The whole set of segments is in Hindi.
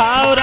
how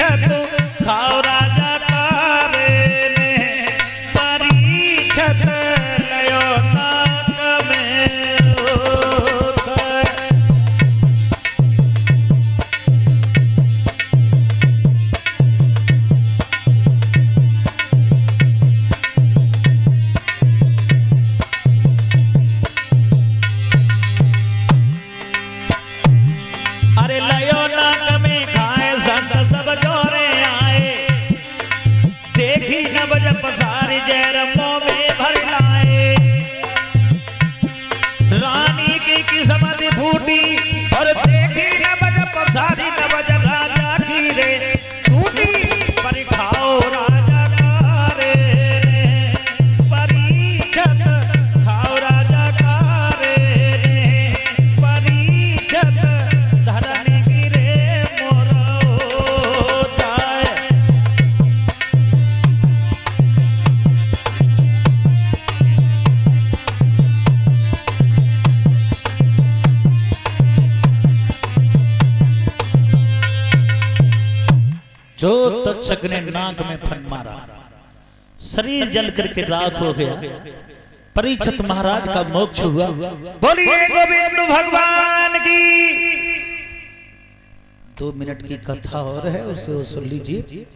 परीक्षत खाओ सारी जयरमो जो तक्षक ने नाक में फन मारा, शरीर जल करके राख हो गया। परीक्षित महाराज का मोक्ष हुआ। बोलिए गोविंद भगवान की। दो मिनट की कथा और है उसे सुन लीजिए।